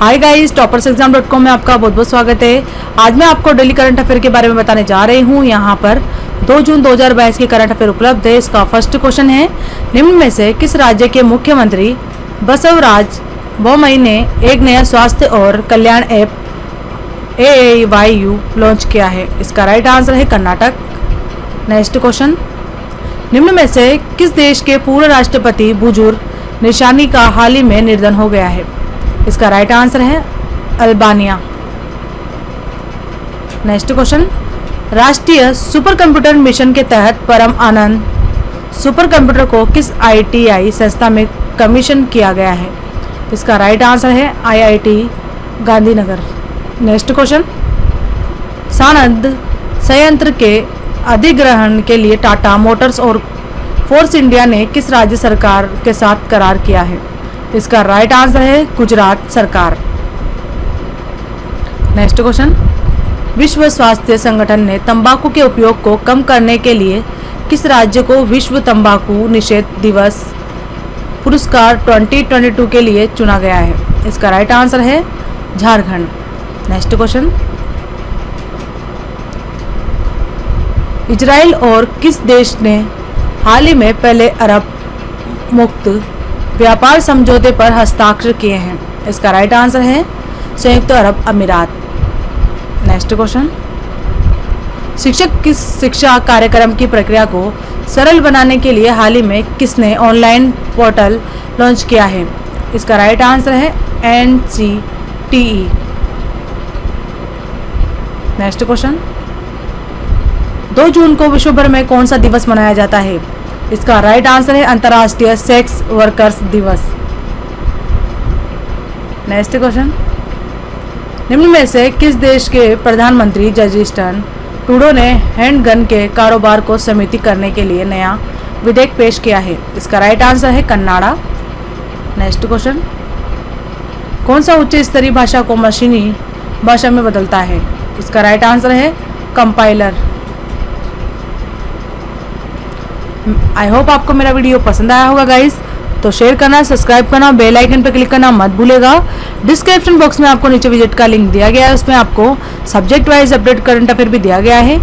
Hi guys toppers exam dot com में आपका बहुत बहुत स्वागत है। आज मैं आपको डेली करंट अफेयर के बारे में बताने जा रही हूँ। यहाँ पर 2 जून 2022 के करंट अफेयर उपलब्ध है। इसका फ़र्स्ट क्वेश्चन है, निम्न में से किस राज्य के मुख्यमंत्री बसवराज बोमई ने एक नया स्वास्थ्य और कल्याण ऐप ए लॉन्च किया है। इसका राइट आंसर है कर्नाटक। नेक्स्ट क्वेश्चन निम्न में से किस देश के पूर्व राष्ट्रपति बुज़ुर्ग निशानी का हाल ही में निर्धन हो गया है? इसका राइट आंसर है अल्बानिया। नेक्स्ट क्वेश्चन राष्ट्रीय सुपर कंप्यूटर मिशन के तहत परम आनंद सुपर कंप्यूटर को किस आईटीआई संस्था में कमीशन किया गया है? इसका राइट आंसर है IIT Gandhinagar. Next question Sanand संयंत्र के अधिग्रहण के लिए टाटा मोटर्स और फोर्स इंडिया ने किस राज्य सरकार के साथ करार किया है? इसका राइट आंसर है गुजरात सरकार। नेक्स्ट क्वेश्चन विश्व स्वास्थ्य संगठन ने तंबाकू के उपयोग को कम करने के लिए किस राज्य को विश्व तंबाकू निषेध दिवस पुरस्कार 2022 के लिए चुना गया है? इसका राइट आंसर है झारखंड। नेक्स्ट क्वेश्चन इजराइल और किस देश ने हाल ही में पहले अरब मुक्त व्यापार समझौते पर हस्ताक्षर किए हैं। इसका राइट आंसर है संयुक्त अरब अमीरात। नेक्स्ट क्वेश्चन शिक्षक किस शिक्षा कार्यक्रम की प्रक्रिया को सरल बनाने के लिए हाल ही में किसने ऑनलाइन पोर्टल लॉन्च किया है? इसका राइट आंसर है N C T E next question दो जून को विश्व भर में कौन सा दिवस मनाया जाता है? इसका राइट आंसर है अंतर्राष्ट्रीय सेक्स वर्कर्स दिवस। नेक्स्ट क्वेश्चन निम्न में से किस देश के प्रधानमंत्री जजिस्टन टूडो ने हैंडगन के कारोबार को समिति करने के लिए नया विधेयक पेश किया है? इसका राइट आंसर है कन्नाडा। नेक्स्ट क्वेश्चन कौन सा उच्च स्तरीय भाषा को मशीनी भाषा में बदलता है? इसका राइट आंसर है कंपाइलर आई होप आपको मेरा वीडियो पसंद आया होगा गाइज़ तो शेयर करना सब्सक्राइब करना बेल आइकन पर क्लिक करना मत भूलेगा. डिस्क्रिप्शन बॉक्स में आपको नीचे विज़िट का लिंक दिया गया है, उसमें आपको subject wise update current affair भी दिया गया है.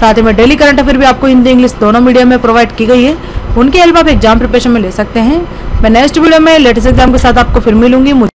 साथ ही में डेली करंट अफेयर भी आपको हिंदी, इंग्लिश दोनों मीडियम में प्रोवाइड की गई है. उनकी हेल्प आप एग्ज़ाम प्रिपरेशन में ले सकते हैं. मैं नेक्स्ट वीडियो में लेटेस्ट एग्ज़ाम के साथ आपको फिर मिलूँगी.